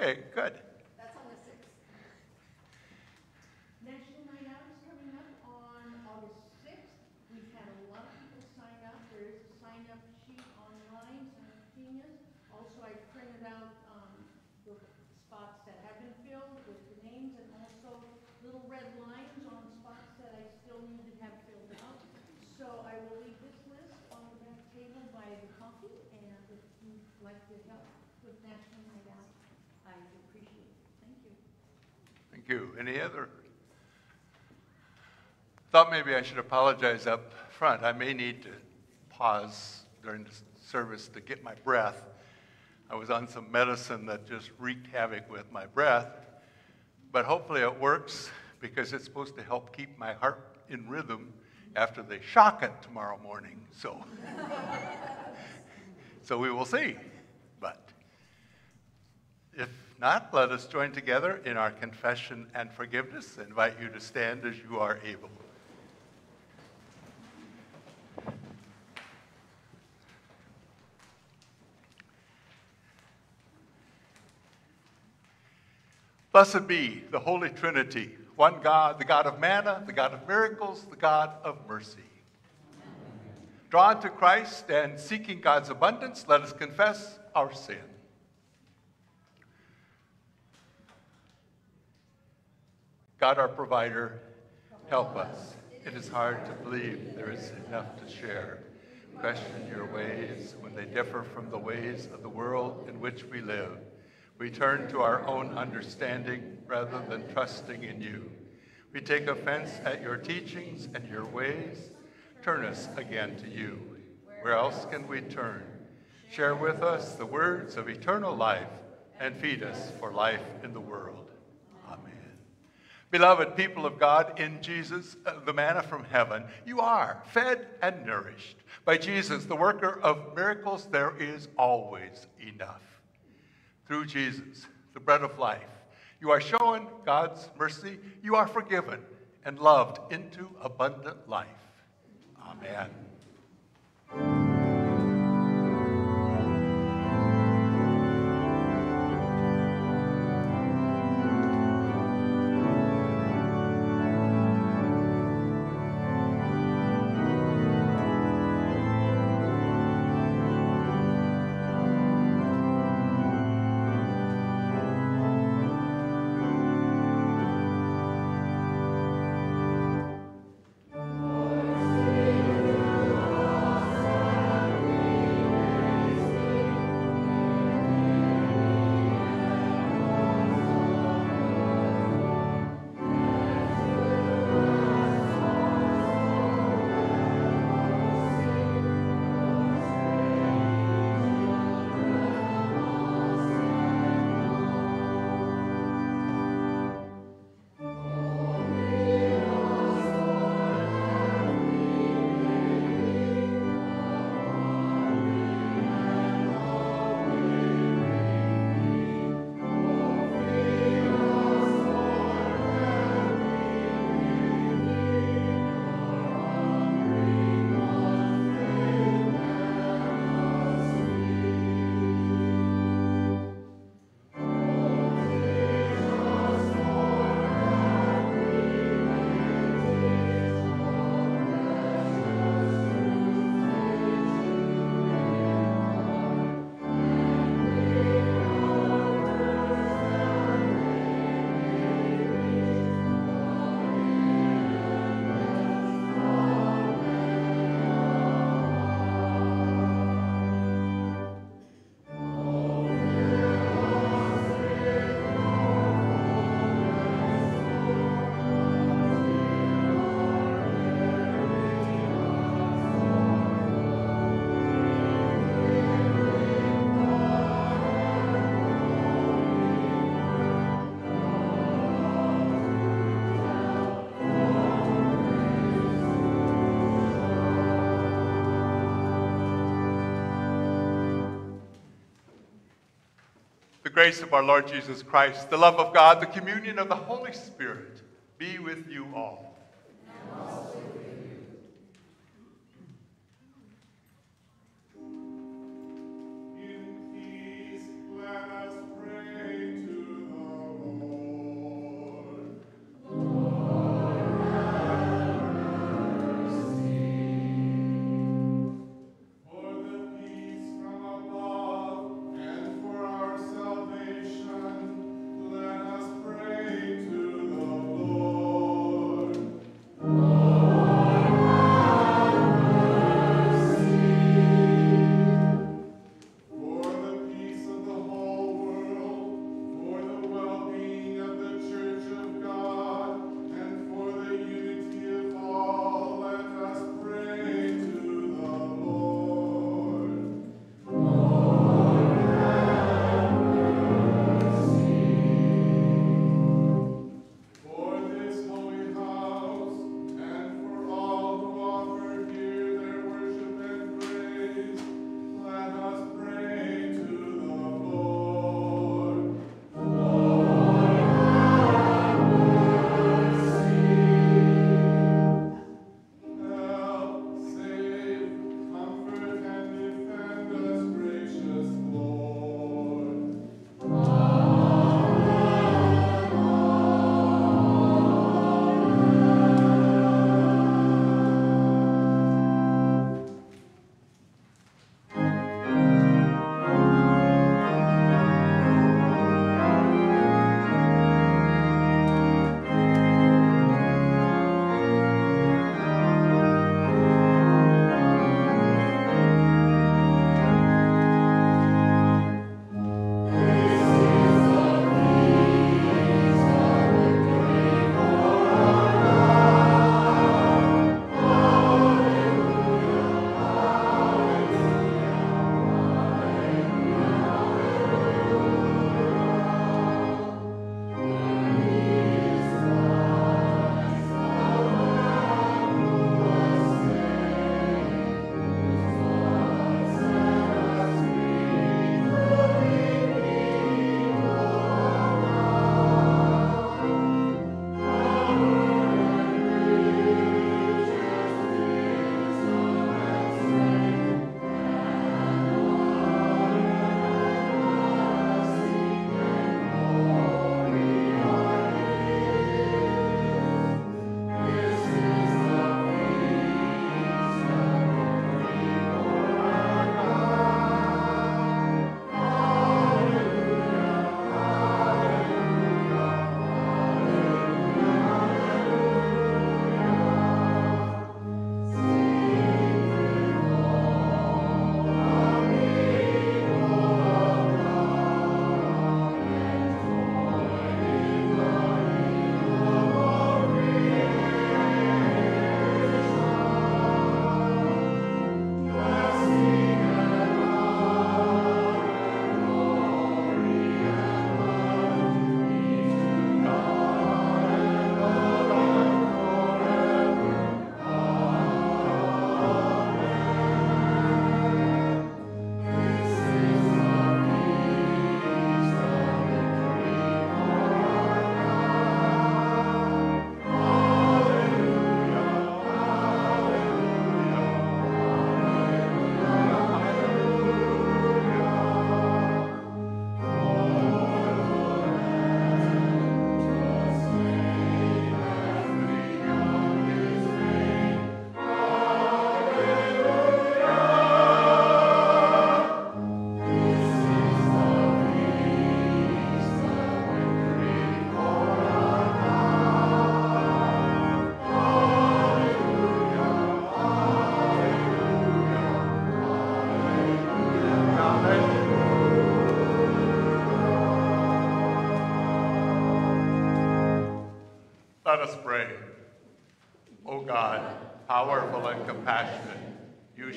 Okay, good. That's on the sixth. National Night Out is coming up on August sixth. We've had a lot of people sign up. There is a sign-up sheet online, simultaneous. Also, I printed out, um, the spots that have been filled with the names and also little red lines on spots that I still need to have filled out. So I will leave this list on the back table by the coffee, and if you'd like to help with National Night Out, I appreciate it. Thank you. Thank you. Any other? Thought maybe I should apologize up front. I may need to pause during the service to get my breath. I was on some medicine that just wreaked havoc with my breath, but hopefully it works because it's supposed to help keep my heart in rhythm after they shock it tomorrow morning. So, so we will see. But if not, let us join together in our confession and forgiveness. I invite you to stand as you are able. Blessed be the Holy Trinity, one God, the God of manna, the God of miracles, the God of mercy. Drawn to Christ and seeking God's abundance, let us confess our sin. God, our provider, help us. It is hard to believe there is enough to share. Question your ways when they differ from the ways of the world in which we live. We turn to our own understanding rather than trusting in you. We take offense at your teachings and your ways. Turn us again to you. Where else can we turn? Share with us the words of eternal life and feed us for life in the world. Beloved people of God, in Jesus, uh, the manna from heaven, you are fed and nourished. By Jesus, the worker of miracles, there is always enough. Through Jesus, the bread of life, you are shown God's mercy. You are forgiven and loved into abundant life. Amen. Grace of our Lord Jesus Christ, the love of God, the communion of the Holy Spirit be with you all.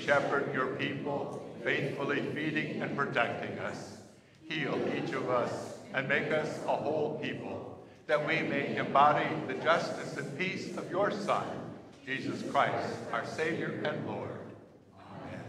Shepherd your people, faithfully feeding and protecting us. Heal each of us and make us a whole people, that we may embody the justice and peace of your Son, Jesus Christ, our Savior and Lord. Amen.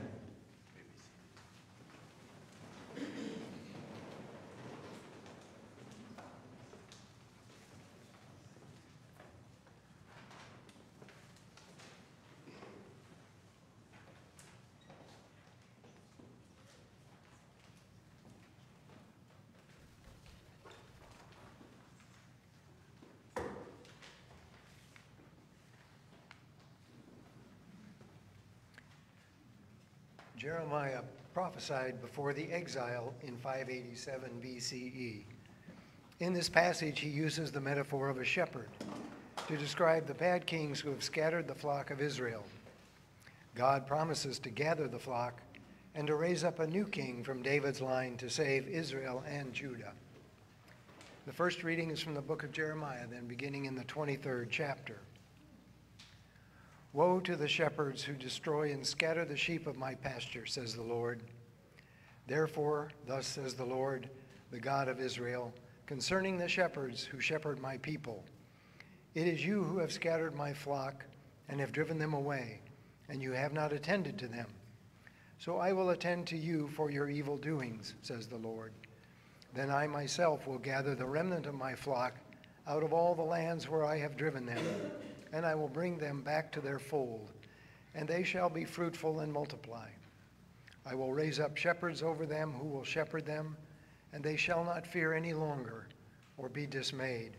Jeremiah prophesied before the exile in 587 BCE. In this passage, he uses the metaphor of a shepherd to describe the bad kings who have scattered the flock of Israel. God promises to gather the flock and to raise up a new king from David's line to save Israel and Judah. The first reading is from the book of Jeremiah, then beginning in the 23rd chapter. Woe to the shepherds who destroy and scatter the sheep of my pasture, says the Lord. Therefore, thus says the Lord, the God of Israel, concerning the shepherds who shepherd my people It is you who have scattered my flock and have driven them away, and you have not attended to them. So I will attend to you for your evil doings, says the Lord. Then I myself will gather the remnant of my flock out of all the lands where I have driven them and I will bring them back to their fold, and they shall be fruitful and multiply. I will raise up shepherds over them who will shepherd them, and they shall not fear any longer or be dismayed,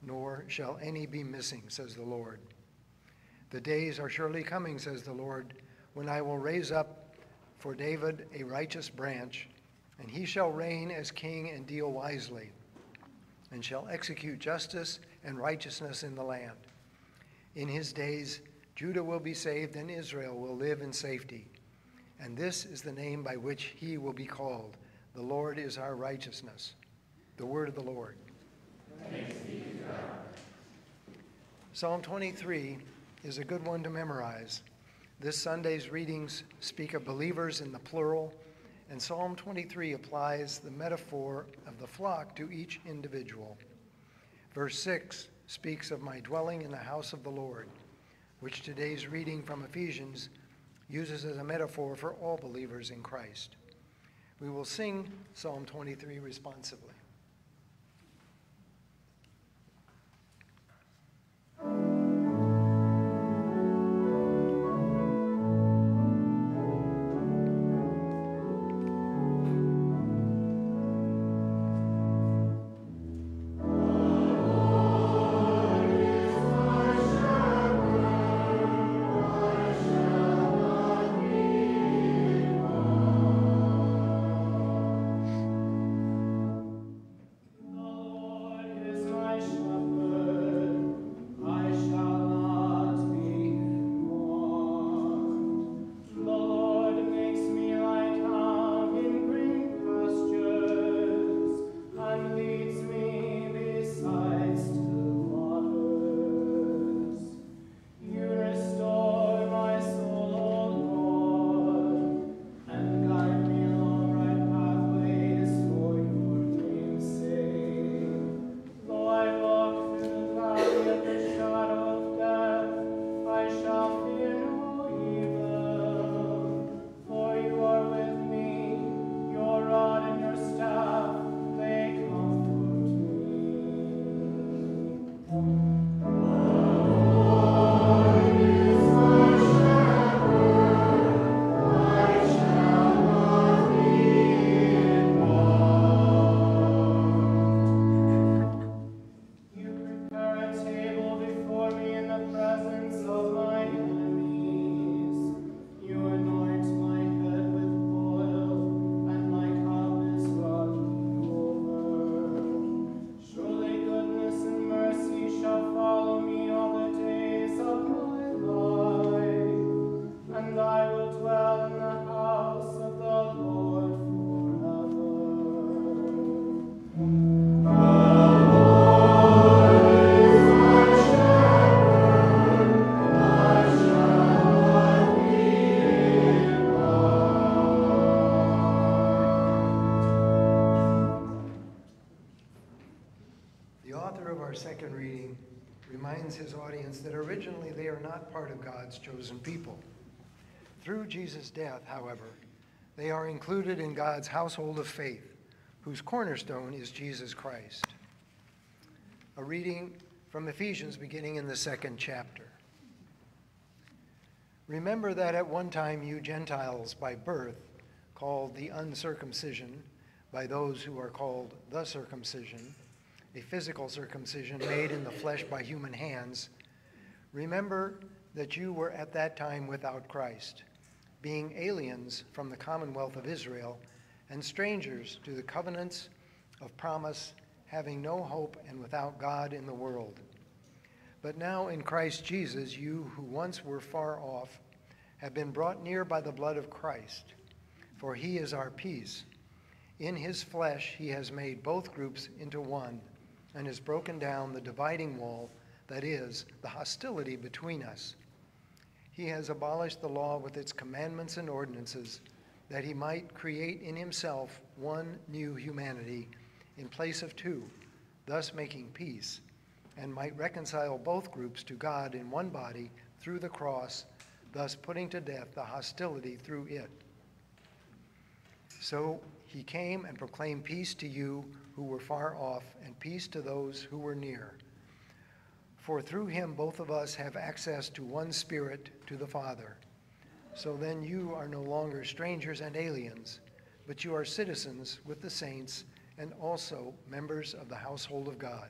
nor shall any be missing, says the Lord. The days are surely coming, says the Lord, when I will raise up for David a righteous branch, and he shall reign as king and deal wisely, and shall execute justice and righteousness in the land. In his days, Judah will be saved and Israel will live in safety. And this is the name by which he will be called. The Lord is our righteousness. The word of the Lord. Psalm 23 is a good one to memorize. This Sunday's readings speak of believers in the plural, and Psalm 23 applies the metaphor of the flock to each individual. Verse 6 speaks of my dwelling in the house of the Lord, which today's reading from Ephesians uses as a metaphor for all believers in Christ. We will sing Psalm 23 responsively. God's chosen people. Through Jesus' death, however, they are included in God's household of faith, whose cornerstone is Jesus Christ. A reading from Ephesians beginning in the second chapter. Remember that at one time you Gentiles by birth, called the uncircumcision by those who are called the circumcision, a physical circumcision made in the flesh by human hands, remember that you were at that time without Christ, being aliens from the commonwealth of Israel and strangers to the covenants of promise, having no hope and without God in the world. But now in Christ Jesus, you who once were far off have been brought near by the blood of Christ, for he is our peace. In his flesh, he has made both groups into one and has broken down the dividing wall, that is, the hostility between us. He has abolished the law with its commandments and ordinances, that he might create in himself one new humanity in place of two, thus making peace, and might reconcile both groups to God in one body through the cross, thus putting to death the hostility through it. So he came and proclaimed peace to you who were far off, and peace to those who were near. For through him both of us have access to one Spirit to the Father. So then you are no longer strangers and aliens, but you are citizens with the saints and also members of the household of God,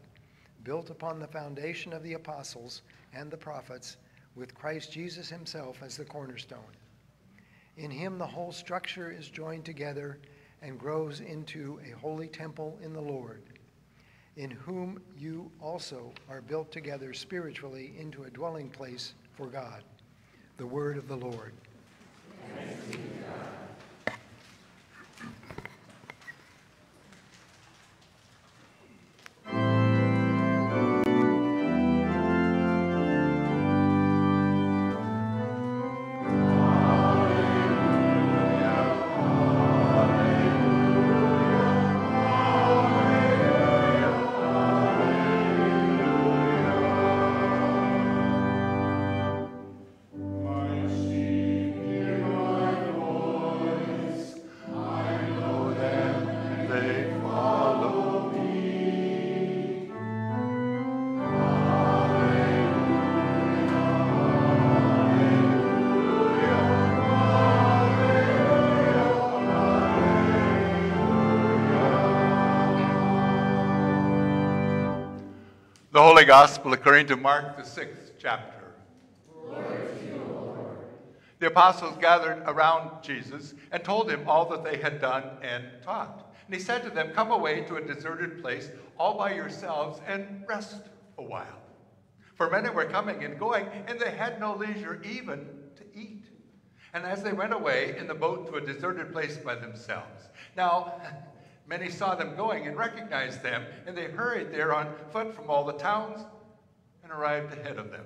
built upon the foundation of the apostles and the prophets, with Christ Jesus himself as the cornerstone. In him the whole structure is joined together and grows into a holy temple in the Lord, in whom you also are built together spiritually into a dwelling place for God. The word of the Lord. Holy Gospel according to Mark, the sixth chapter. The apostles gathered around Jesus and told him all that they had done and taught. And he said to them, Come away to a deserted place all by yourselves and rest a while. For many were coming and going, and they had no leisure even to eat. And as they went away in the boat to a deserted place by themselves. Now, many saw them going and recognized them, and they hurried there on foot from all the towns and arrived ahead of them.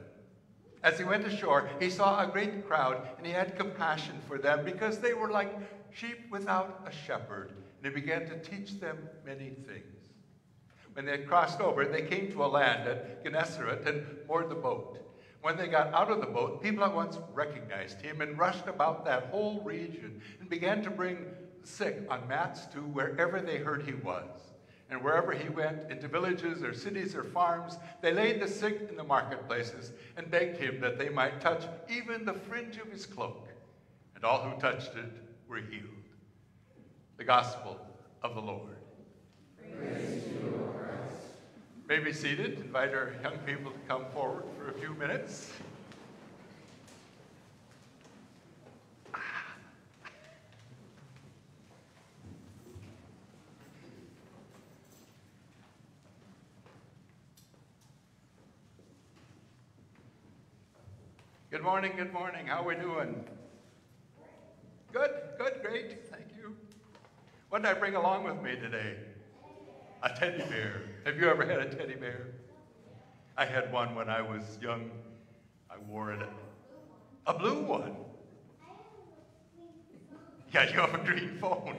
As he went ashore, he saw a great crowd, and he had compassion for them because they were like sheep without a shepherd. And he began to teach them many things. When they had crossed over, they came to a land at Gennesaret and moored the boat. When they got out of the boat, people at once recognized him and rushed about that whole region and began to bring sick on mats to wherever they heard he was. And wherever he went, into villages or cities or farms, they laid the sick in the marketplaces and begged him that they might touch even the fringe of his cloak. And all who touched it were healed. The Gospel of the Lord. May be seated. Invite our young people to come forward for a few minutes. Good morning, good morning. How are we doing? Good, good, great. Thank you. What did I bring along with me today? A teddy bear. Have you ever had a teddy bear? I had one when I was young. I wore it. A blue one. Yeah, you have a green phone.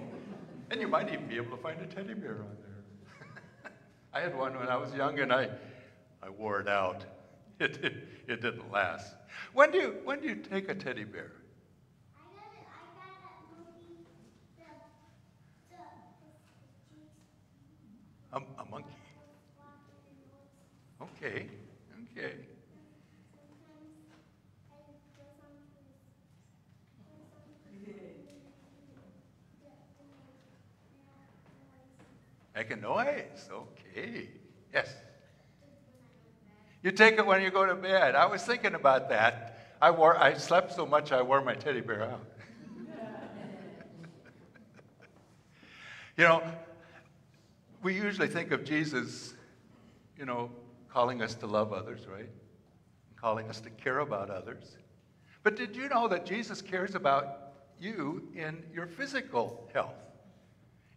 And you might even be able to find a teddy bear on there. I had one when I was young and I, I wore it out. It, it, it didn't last. When do, you, when do you take a teddy bear? A, a monkey. Okay, okay. Make a noise. Okay. Yes. You take it when you go to bed. I was thinking about that. I wore I slept so much I wore my teddy bear out. you know, we usually think of Jesus, you know, calling us to love others, right? Calling us to care about others. But did you know that Jesus cares about you in your physical health?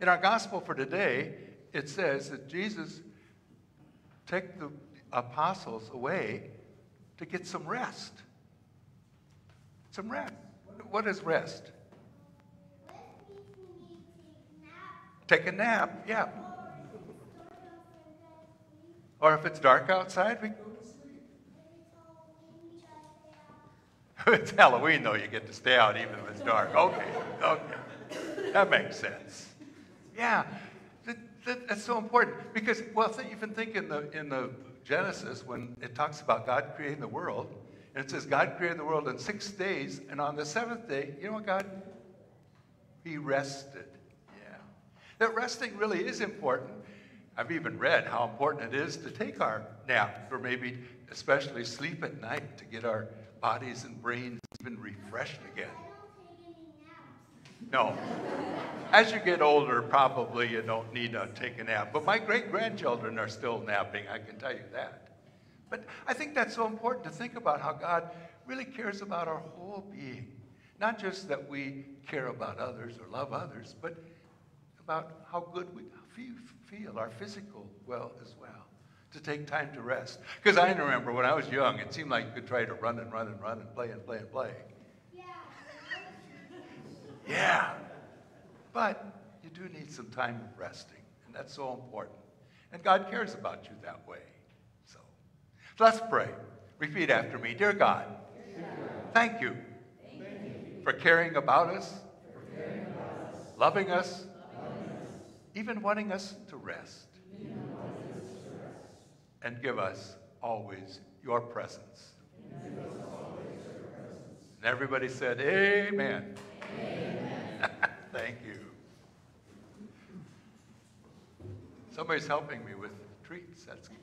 In our gospel for today, it says that Jesus took the apostles away to get some rest. Some rest. What is rest? Take a nap, yeah. Or if it's dark outside, we it's Halloween, though, you get to stay out even if it's dark. Okay, okay. That makes sense. Yeah, that, that, that's so important because, well, th- even think in the, in the Genesis when it talks about God creating the world, and it says God created the world in six days, and on the seventh day, you know what God? He rested. Yeah. That resting really is important. I've even read how important it is to take our nap, or maybe especially sleep at night to get our bodies and brains even refreshed again. No. As you get older, probably you don't need to take a nap. But my great grandchildren are still napping, I can tell you that. But I think that's so important to think about how God really cares about our whole being. Not just that we care about others or love others, but about how good we feel, our physical well as well. To take time to rest. Because I remember when I was young, it seemed like you could try to run and run and run and play and play and play. Yeah. yeah. But you do need some time of resting, and that's so important. And God cares about you that way. So, let's pray. Repeat after me Dear God, thank you, for caring about us, loving us, even wanting us to rest, and give us always your presence. And everybody said, Amen. Amen. Thank you. Somebody's helping me with treats. That's good.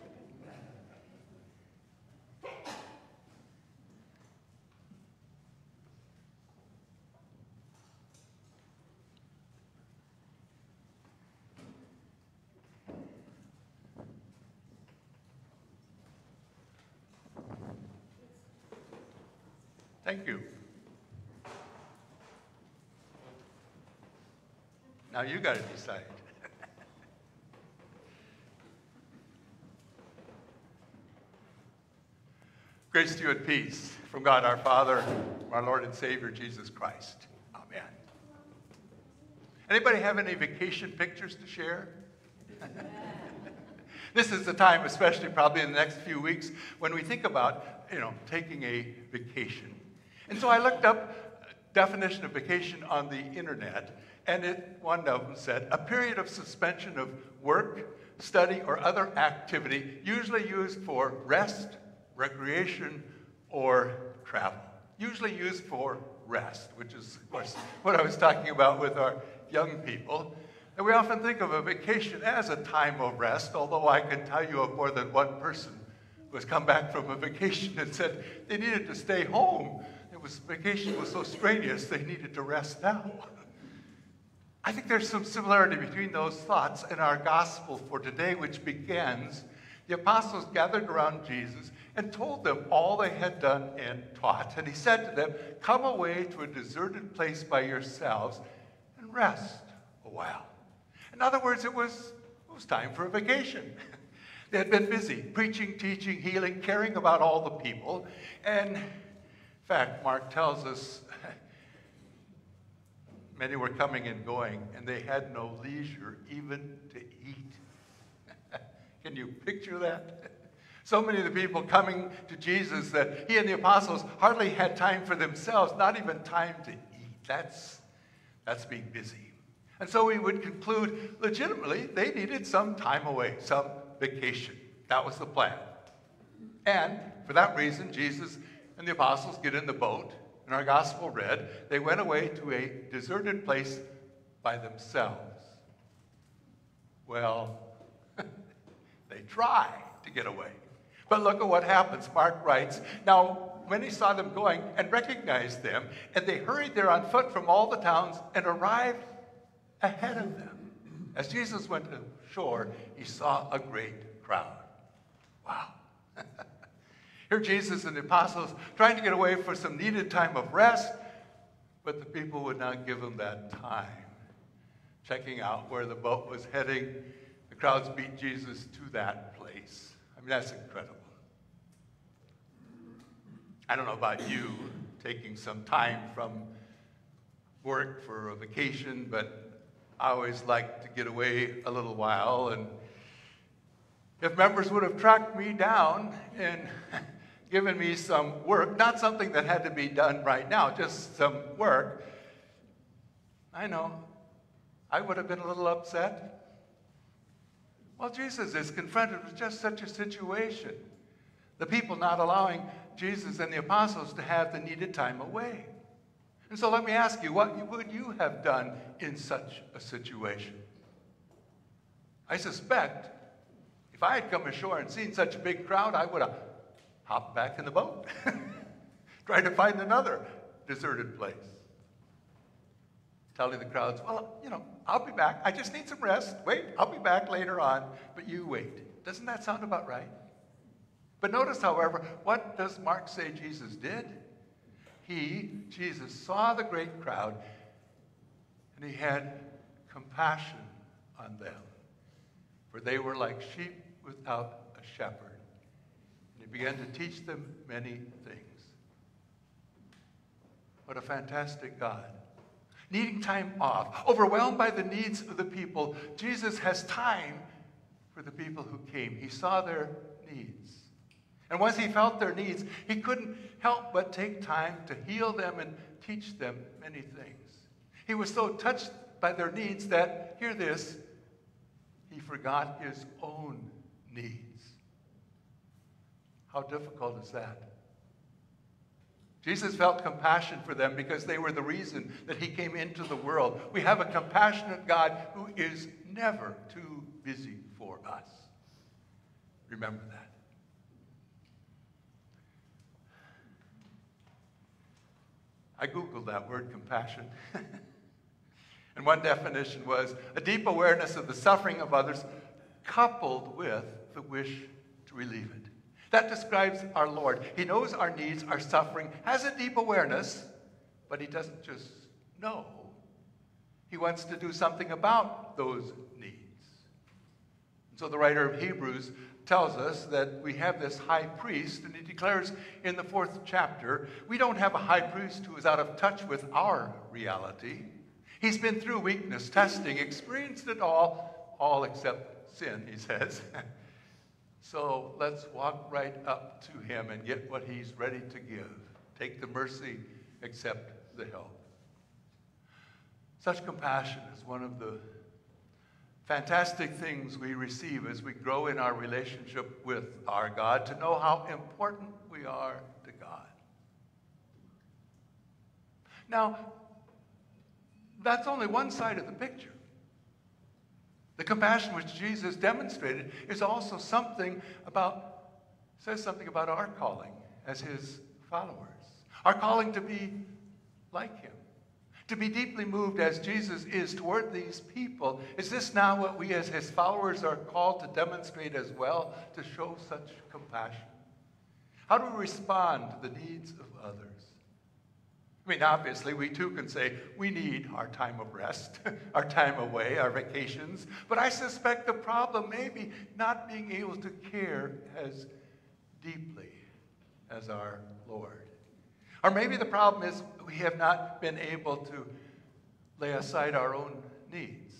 Thank you. Now you got to decide. Grace to you and peace from God our Father, our Lord and Savior Jesus Christ. Amen. Anybody have any vacation pictures to share? this is the time, especially probably in the next few weeks, when we think about, you know, taking a vacation. And so I looked up definition of vacation on the internet, and it, one of them said, a period of suspension of work, study, or other activity, usually used for rest, recreation, or travel. Usually used for rest, which is, of course, what I was talking about with our young people. And we often think of a vacation as a time of rest, although I can tell you of more than one person who has come back from a vacation and said they needed to stay home. It was vacation was so strenuous they needed to rest now. I think there's some similarity between those thoughts and our gospel for today, which begins the apostles gathered around Jesus and told them all they had done and taught. And he said to them, Come away to a deserted place by yourselves and rest a while. In other words, it was, it was time for a vacation. they had been busy preaching, teaching, healing, caring about all the people. And in fact, Mark tells us many were coming and going, and they had no leisure even to eat. Can you picture that? So many of the people coming to Jesus that he and the apostles hardly had time for themselves, not even time to eat. That's, that's being busy. And so we would conclude legitimately they needed some time away, some vacation. That was the plan. And for that reason, Jesus and the apostles get in the boat. In our gospel read, they went away to a deserted place by themselves. Well, they try to get away. But look at what happens. Mark writes Now, when he saw them going and recognized them, and they hurried there on foot from all the towns and arrived ahead of them. As Jesus went ashore, he saw a great crowd. Wow. Here, Jesus and the apostles trying to get away for some needed time of rest, but the people would not give them that time. Checking out where the boat was heading, the crowds beat Jesus to that place. I mean, that's incredible. I don't know about you taking some time from work for a vacation, but I always like to get away a little while. And if members would have tracked me down and given me some work, not something that had to be done right now, just some work, I know I would have been a little upset. Well, Jesus is confronted with just such a situation. The people not allowing Jesus and the apostles to have the needed time away. And so let me ask you, what would you have done in such a situation? I suspect if I had come ashore and seen such a big crowd, I would have hopped back in the boat, tried to find another deserted place. Telling the crowds, well, you know, I'll be back. I just need some rest. Wait, I'll be back later on, but you wait. Doesn't that sound about right? But notice, however, what does Mark say Jesus did? He, Jesus, saw the great crowd and he had compassion on them, for they were like sheep without a shepherd. And he began to teach them many things. What a fantastic God. Needing time off, overwhelmed by the needs of the people, Jesus has time for the people who came. He saw their needs. And once he felt their needs, he couldn't help but take time to heal them and teach them many things. He was so touched by their needs that, hear this, he forgot his own needs. How difficult is that? Jesus felt compassion for them because they were the reason that he came into the world. We have a compassionate God who is never too busy for us. Remember that. I Googled that word compassion. and one definition was a deep awareness of the suffering of others coupled with the wish to relieve it. That describes our Lord. He knows our needs, our suffering, has a deep awareness, but he doesn't just know. He wants to do something about those needs. And so the writer of Hebrews tells us that we have this high priest, and he declares in the fourth chapter we don't have a high priest who is out of touch with our reality. He's been through weakness, testing, experienced it all, all except sin, he says. so let's walk right up to him and get what he's ready to give. Take the mercy, accept the help. Such compassion is one of the fantastic things we receive as we grow in our relationship with our God to know how important we are to God. Now, that's only one side of the picture. The compassion which Jesus demonstrated is also something about, says something about our calling as his followers. Our calling to be like him to be deeply moved as Jesus is toward these people. Is this now what we as his followers are called to demonstrate as well, to show such compassion? How do we respond to the needs of others? I mean, obviously, we too can say we need our time of rest, our time away, our vacations, but I suspect the problem may be not being able to care as deeply as our Lord. Or maybe the problem is we have not been able to lay aside our own needs.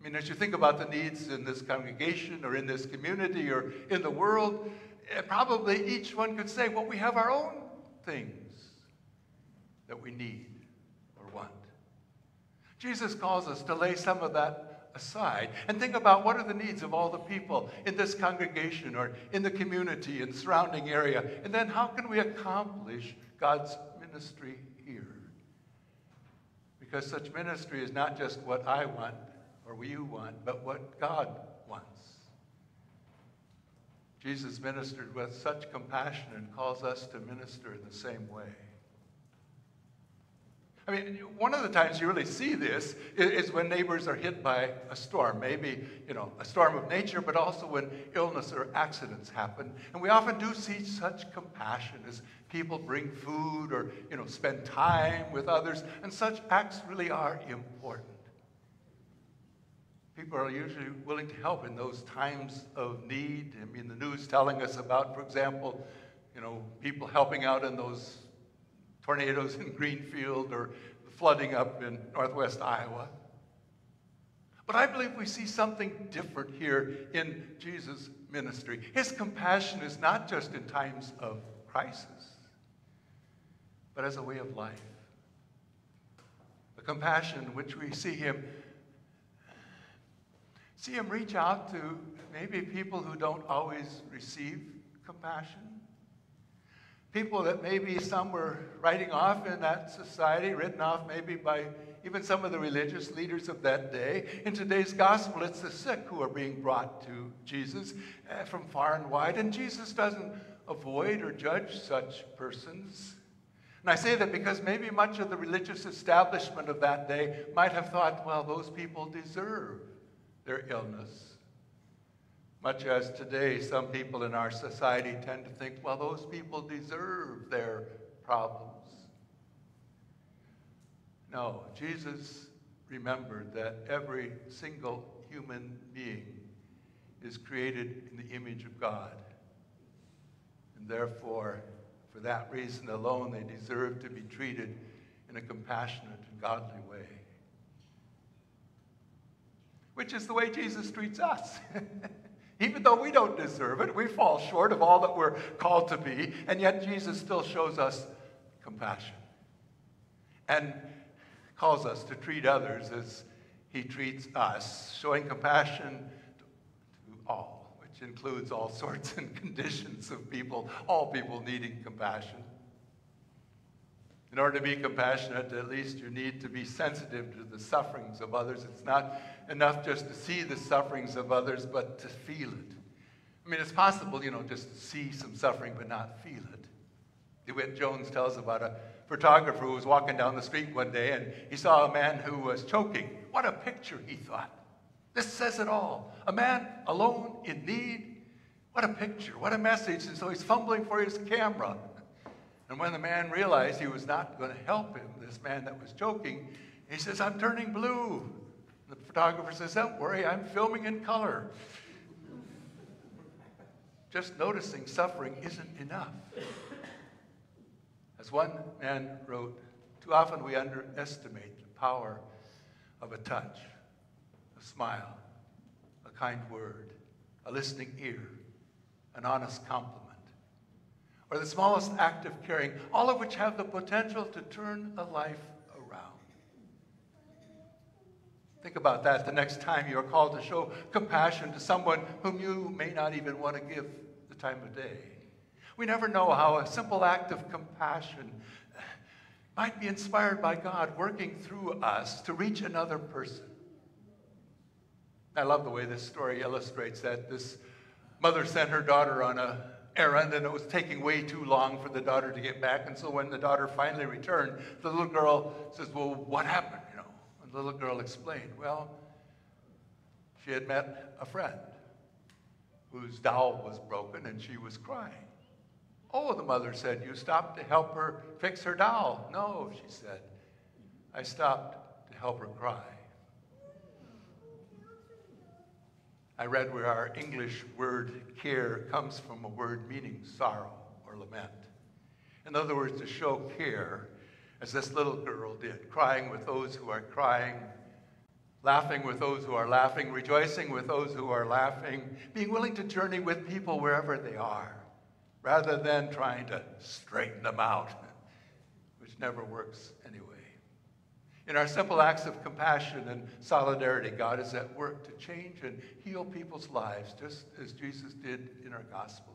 I mean, as you think about the needs in this congregation or in this community or in the world, eh, probably each one could say, well, we have our own things that we need or want. Jesus calls us to lay some of that aside and think about what are the needs of all the people in this congregation or in the community and surrounding area, and then how can we accomplish God's ministry here? Because such ministry is not just what I want or you want, but what God wants. Jesus ministered with such compassion and calls us to minister in the same way. I mean, one of the times you really see this is when neighbors are hit by a storm, maybe, you know, a storm of nature, but also when illness or accidents happen. And we often do see such compassion as people bring food or, you know, spend time with others, and such acts really are important. People are usually willing to help in those times of need. I mean, the news telling us about, for example, you know, people helping out in those tornadoes in Greenfield or flooding up in northwest Iowa. But I believe we see something different here in Jesus' ministry. His compassion is not just in times of crisis, but as a way of life. The compassion in which we see him see him reach out to maybe people who don't always receive compassion people that maybe some were writing off in that society, written off maybe by even some of the religious leaders of that day. In today's gospel, it's the sick who are being brought to Jesus uh, from far and wide, and Jesus doesn't avoid or judge such persons. And I say that because maybe much of the religious establishment of that day might have thought, well, those people deserve their illness much as today, some people in our society tend to think, well, those people deserve their problems. No, Jesus remembered that every single human being is created in the image of God. And therefore, for that reason alone, they deserve to be treated in a compassionate and godly way. Which is the way Jesus treats us. Even though we don't deserve it, we fall short of all that we're called to be, and yet Jesus still shows us compassion and calls us to treat others as he treats us, showing compassion to all, which includes all sorts and conditions of people, all people needing compassion. In order to be compassionate, at least you need to be sensitive to the sufferings of others. It's not enough just to see the sufferings of others, but to feel it. I mean, it's possible, you know, just to see some suffering but not feel it. DeWitt Jones tells about a photographer who was walking down the street one day and he saw a man who was choking. What a picture, he thought. This says it all. A man alone in need. What a picture. What a message. And so he's fumbling for his camera. And when the man realized he was not going to help him, this man that was choking, he says, I'm turning blue. The photographer says, Don't worry, I'm filming in color. Just noticing suffering isn't enough. As one man wrote, too often we underestimate the power of a touch, a smile, a kind word, a listening ear, an honest compliment or the smallest act of caring, all of which have the potential to turn a life around. Think about that the next time you are called to show compassion to someone whom you may not even want to give the time of day. We never know how a simple act of compassion might be inspired by God working through us to reach another person. I love the way this story illustrates that. This mother sent her daughter on a errand and it was taking way too long for the daughter to get back. And so when the daughter finally returned, the little girl says, Well, what happened? You know, and the little girl explained, Well, she had met a friend whose doll was broken and she was crying. Oh, the mother said, You stopped to help her fix her doll. No, she said, I stopped to help her cry. I read where our English word care comes from a word meaning sorrow or lament. In other words, to show care, as this little girl did, crying with those who are crying, laughing with those who are laughing, rejoicing with those who are laughing, being willing to journey with people wherever they are, rather than trying to straighten them out, which never works anyway. In our simple acts of compassion and solidarity, God is at work to change and heal people's lives, just as Jesus did in our gospel.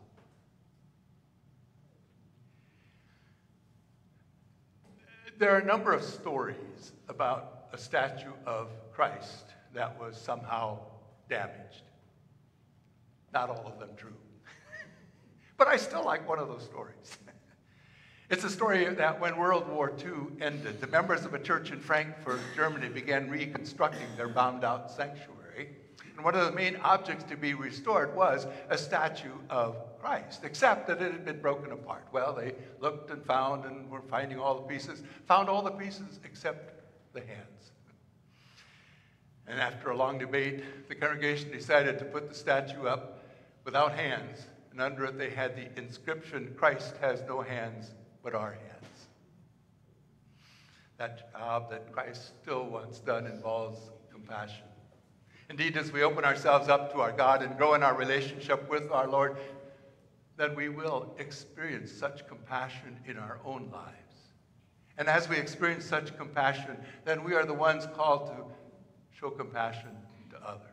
There are a number of stories about a statue of Christ that was somehow damaged. Not all of them true. but I still like one of those stories. it's a story that when World War II ended, the members of a church in Frankfurt, Germany began reconstructing their bombed out sanctuary. And one of the main objects to be restored was a statue of Christ, except that it had been broken apart. Well, they looked and found and were finding all the pieces, found all the pieces except the hands. And after a long debate, the congregation decided to put the statue up without hands, and under it they had the inscription Christ has no hands but our hands. That job that Christ still wants done involves compassion. Indeed, as we open ourselves up to our God and grow in our relationship with our Lord, then we will experience such compassion in our own lives. And as we experience such compassion, then we are the ones called to show compassion to others.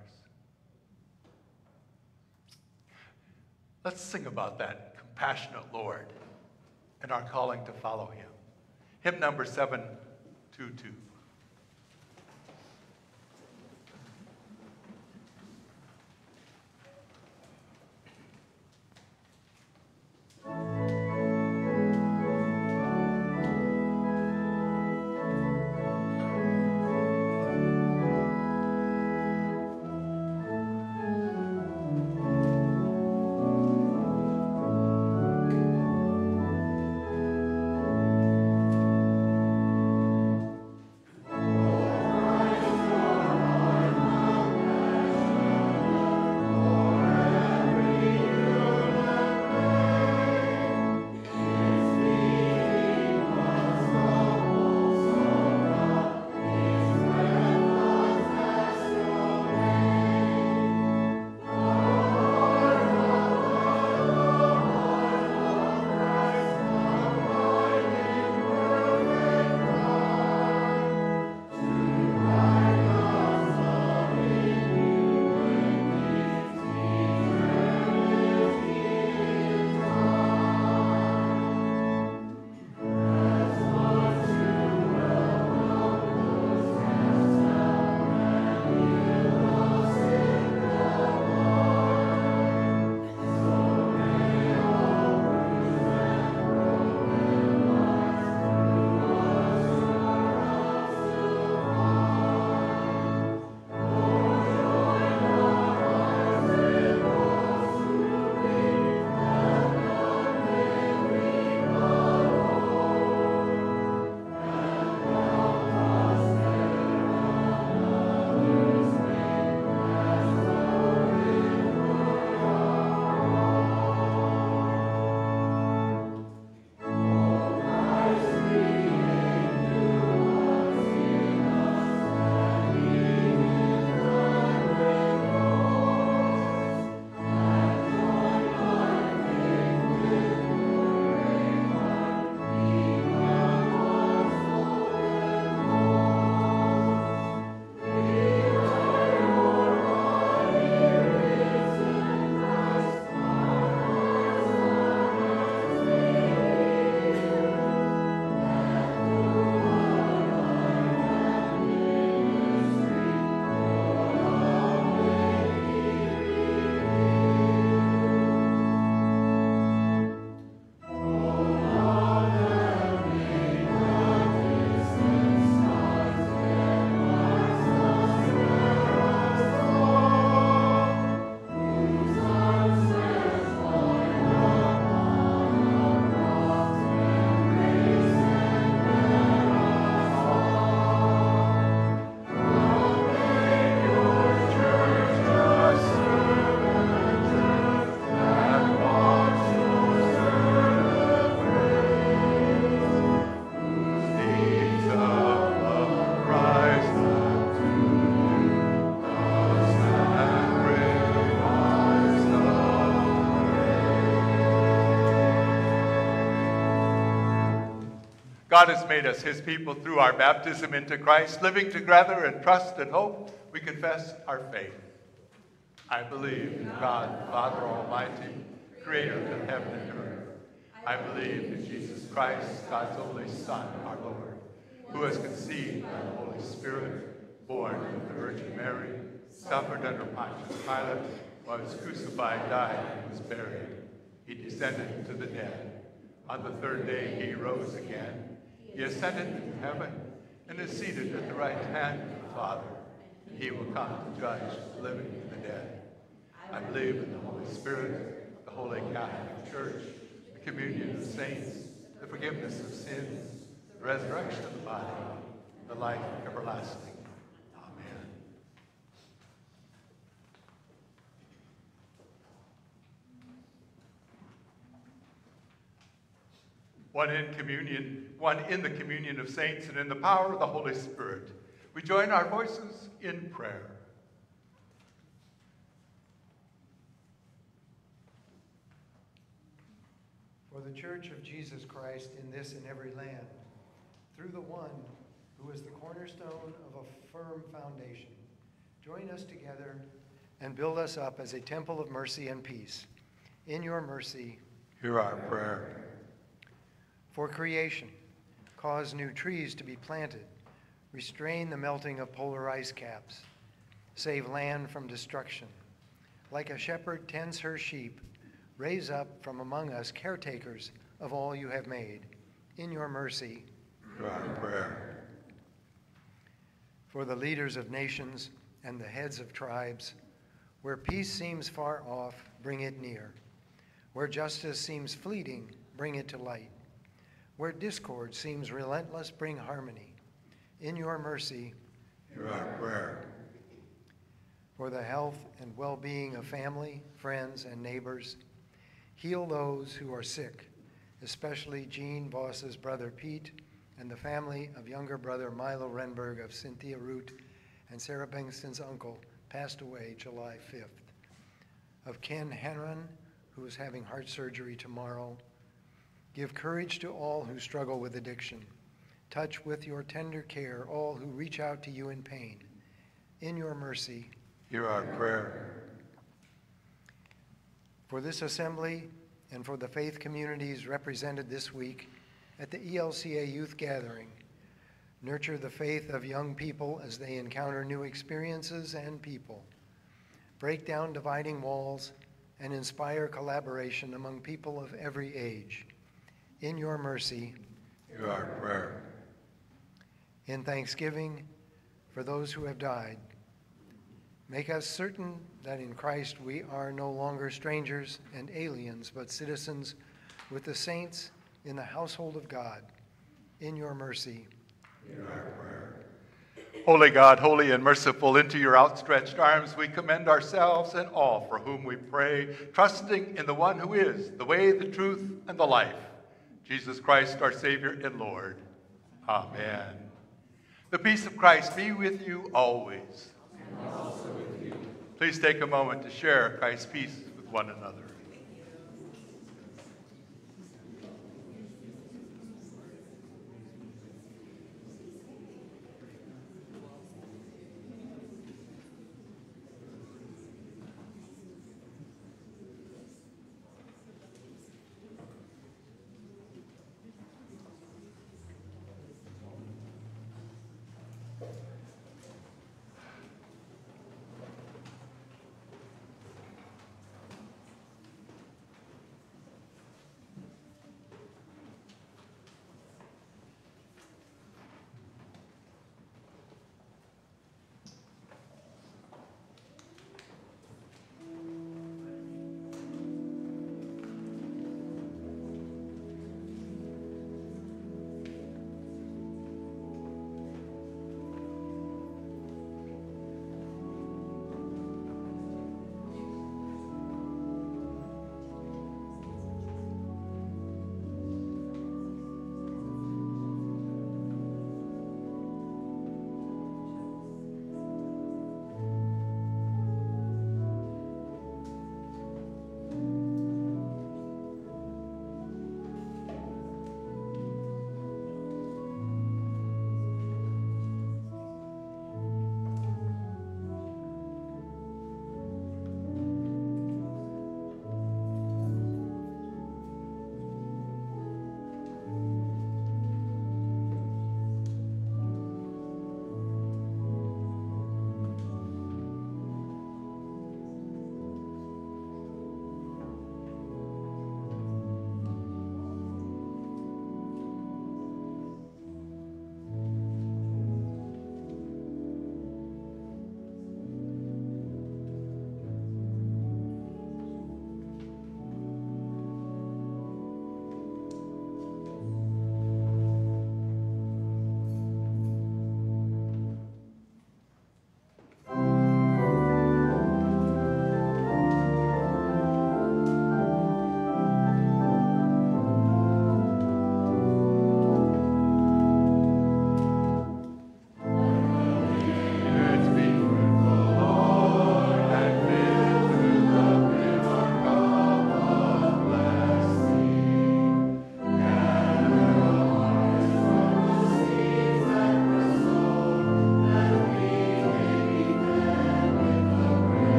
Let's sing about that compassionate Lord and our calling to follow him. Hymn number 722. God has made us his people through our baptism into Christ, living together in trust and hope. We confess our faith. I believe in God, Father Almighty, creator of heaven and earth. I believe in Jesus Christ, God's only Son, our Lord, who was conceived by the Holy Spirit, born of the Virgin Mary, suffered under Pontius Pilate, was crucified, died, and was buried. He descended to the dead. On the third day he rose again. He ascended into heaven and is seated at the right hand of the Father. He will come to judge the living and the dead. I believe in the Holy Spirit, the Holy Catholic Church, the communion of saints, the forgiveness of sins, the resurrection of the body, the life everlasting. Amen. One in communion, one in the communion of saints and in the power of the Holy Spirit. We join our voices in prayer. For the Church of Jesus Christ in this and every land, through the one who is the cornerstone of a firm foundation, join us together and build us up as a temple of mercy and peace. In your mercy, Hear our prayer. For creation, cause new trees to be planted, restrain the melting of polar ice caps, save land from destruction. Like a shepherd tends her sheep, raise up from among us caretakers of all you have made. In your mercy, our prayer. for the leaders of nations and the heads of tribes, where peace seems far off, bring it near. Where justice seems fleeting, bring it to light. Where discord seems relentless, bring harmony. In your mercy, Hear our prayer. for the health and well being of family, friends, and neighbors. Heal those who are sick, especially Jean Voss's brother Pete and the family of younger brother Milo Renberg of Cynthia Root and Sarah Bengston's uncle, passed away July 5th. Of Ken Henron, who is having heart surgery tomorrow. Give courage to all who struggle with addiction. Touch with your tender care all who reach out to you in pain. In your mercy, Hear our prayer. for this assembly and for the faith communities represented this week at the ELCA Youth Gathering. Nurture the faith of young people as they encounter new experiences and people. Break down dividing walls and inspire collaboration among people of every age. In your mercy, Hear our prayer. in thanksgiving for those who have died. Make us certain that in Christ we are no longer strangers and aliens, but citizens with the saints in the household of God. In your mercy, hear our prayer. Holy God, holy and merciful, into your outstretched arms we commend ourselves and all for whom we pray, trusting in the one who is the way, the truth, and the life, Jesus Christ, our Savior and Lord. Amen. The peace of Christ be with you always. And also with you. Please take a moment to share Christ's peace with one another.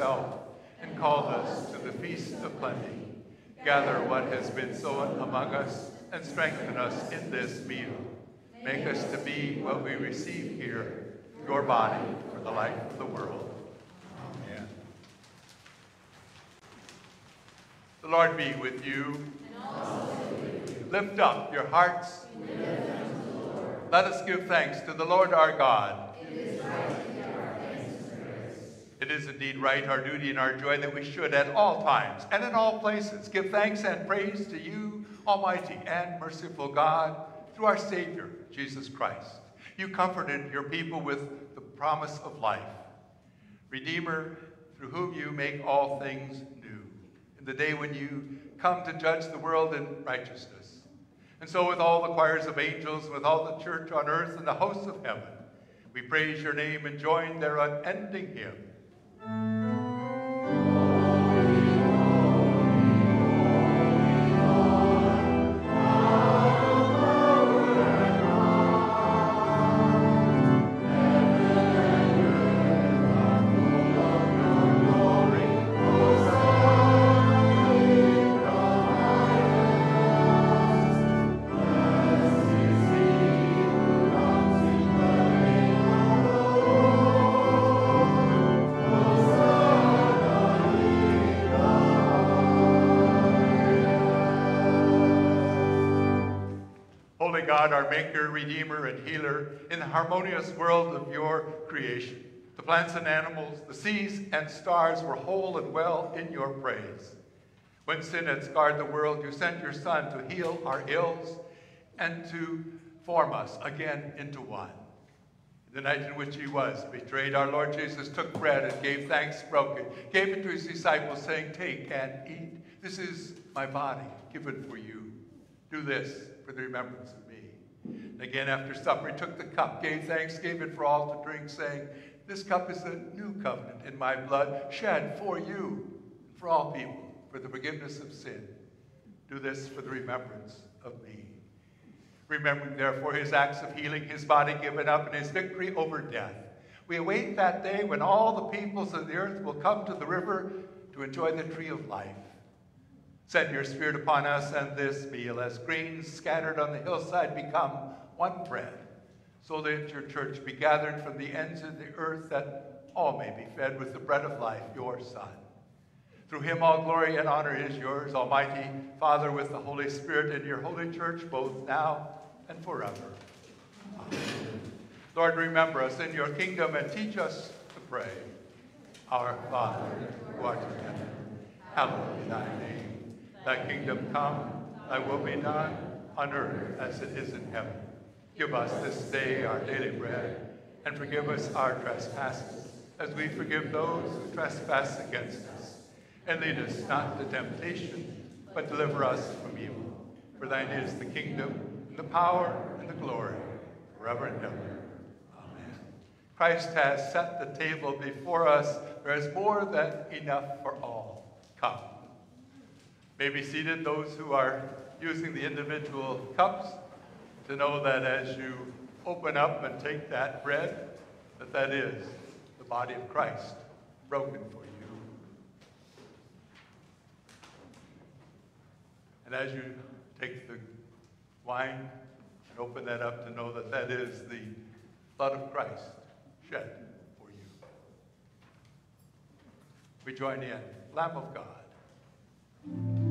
And called us to the feast of plenty. Gather what has been sown among us and strengthen us in this meal. Make us to be what we receive here, your body for the life of the world. Amen. The Lord be with you. Lift up your hearts. Let us give thanks to the Lord our God. It is, indeed right, our duty and our joy, that we should at all times and in all places give thanks and praise to you, Almighty and merciful God, through our Savior, Jesus Christ. You comforted your people with the promise of life. Redeemer, through whom you make all things new, in the day when you come to judge the world in righteousness. And so, with all the choirs of angels, with all the church on earth and the hosts of heaven, we praise your name and join their unending hymn. God, our maker, redeemer, and healer, in the harmonious world of your creation. The plants and animals, the seas and stars were whole and well in your praise. When sin had scarred the world, you sent your Son to heal our ills and to form us again into one. The night in which he was betrayed, our Lord Jesus took bread and gave thanks, broke it, gave it to his disciples, saying, Take and eat. This is my body given for you. Do this for the remembrance of And again, after supper, he took the cup, gave thanks, gave it for all to drink, saying, This cup is the new covenant in my blood, shed for you and for all people for the forgiveness of sin. Do this for the remembrance of me. Remembering, therefore, his acts of healing, his body given up, and his victory over death. We await that day when all the peoples of the earth will come to the river to enjoy the tree of life. Send your spirit upon us and this meal as grains scattered on the hillside become one bread, so that your church be gathered from the ends of the earth, that all may be fed with the bread of life, your Son. Through him all glory and honor is yours, Almighty Father, with the Holy Spirit in your holy church, both now and forever. Amen. Lord, remember us in your kingdom and teach us to pray. Our Father, who art in heaven, hallowed be thy name. Thy kingdom come, thy will be done, on earth as it is in heaven. Give us this day our daily bread, and forgive us our trespasses, as we forgive those who trespass against us. And lead us not into temptation, but deliver us from evil. For thine is the kingdom, and the power, and the glory, forever and ever. Amen. Christ has set the table before us. There is more than enough for all. Come. May be seated those who are using the individual cups to know that as you open up and take that bread, that that is the body of Christ broken for you. And as you take the wine and open that up to know that that is the blood of Christ shed for you. We join in, Lamb of God.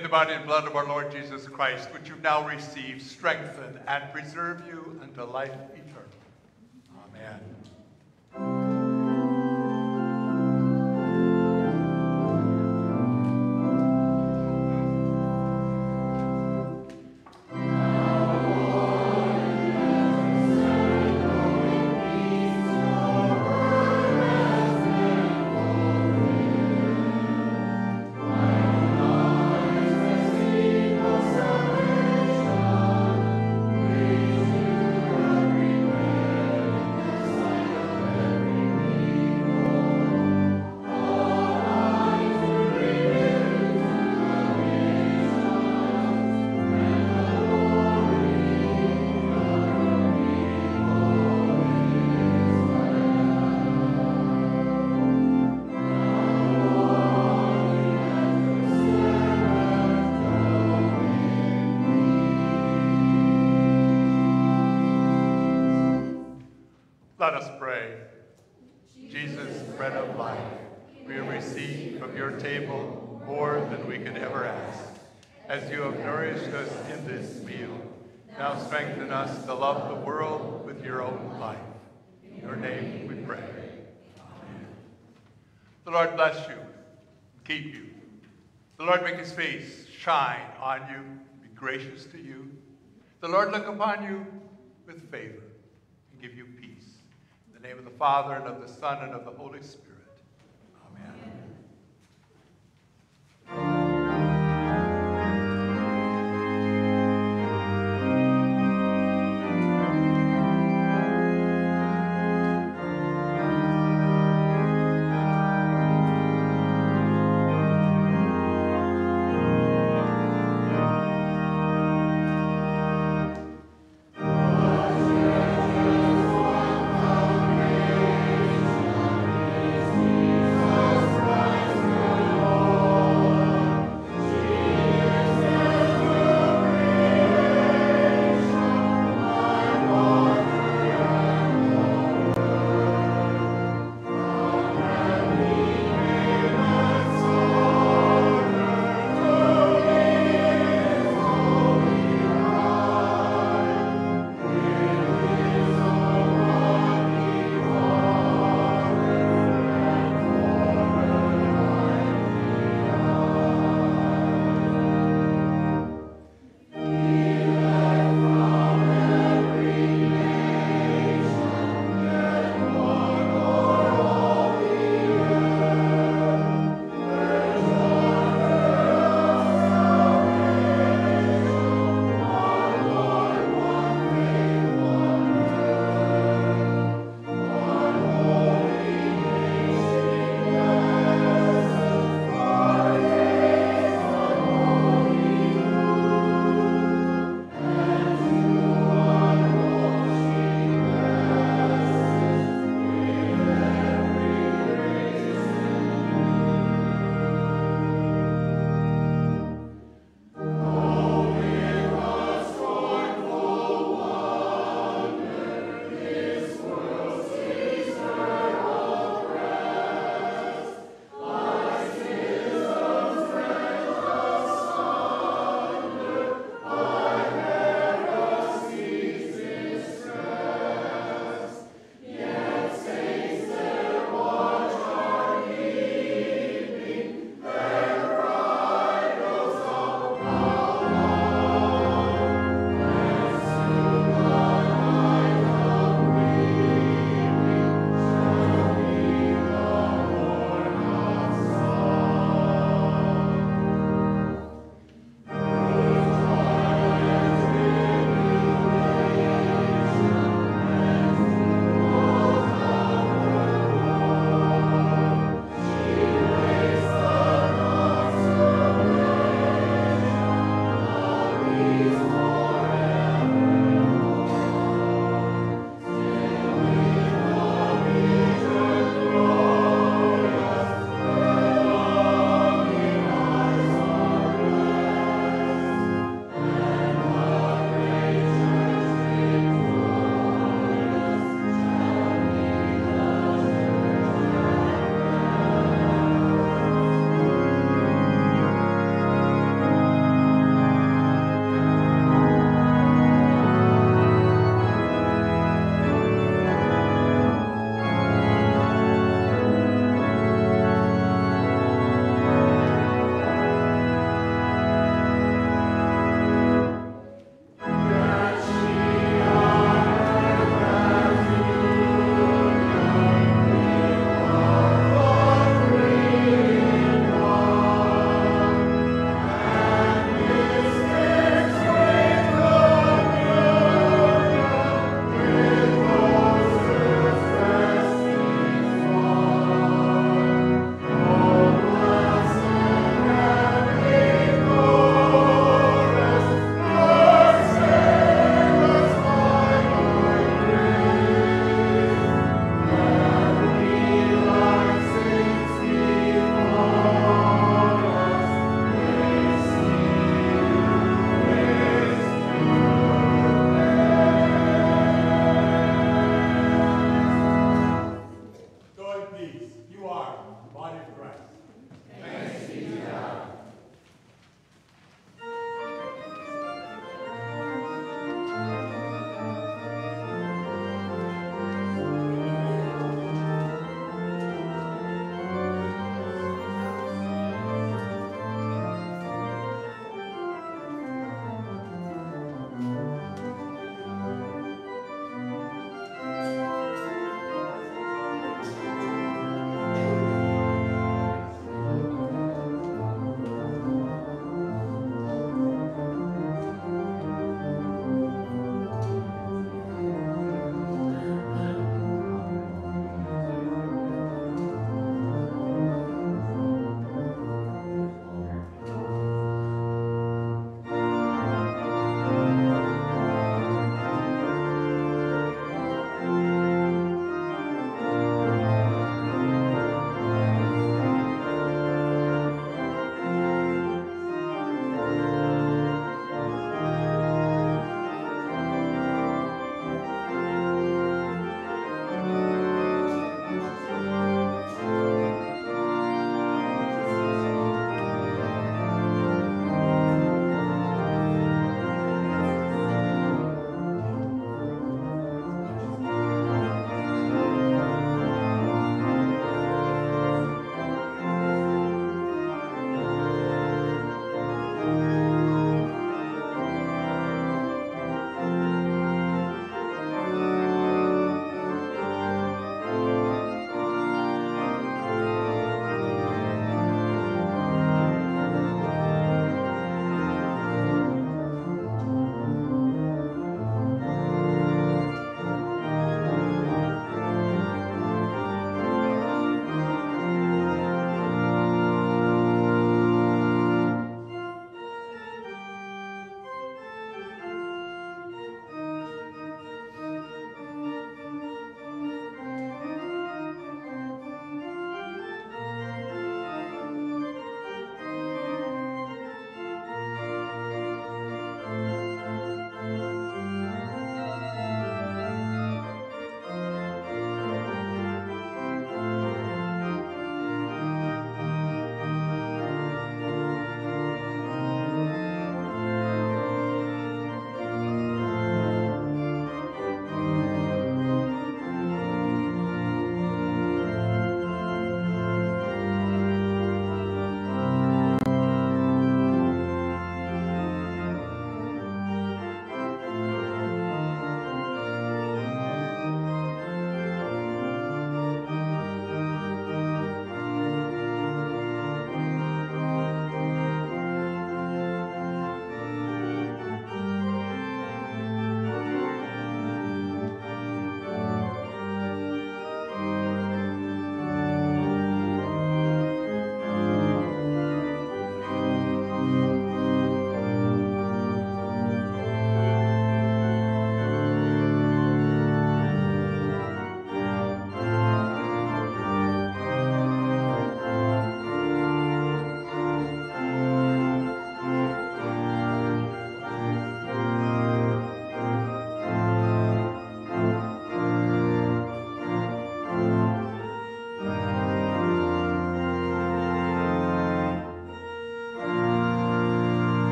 May the body and blood of our Lord Jesus Christ, which you now receive, strengthen and preserve you unto life to love the world with your own life. In your name we pray. Amen. The Lord bless you, keep you. The Lord make his face shine on you, be gracious to you. The Lord look upon you with favor and give you peace. In the name of the Father, and of the Son, and of the Holy Spirit. Amen. Amen.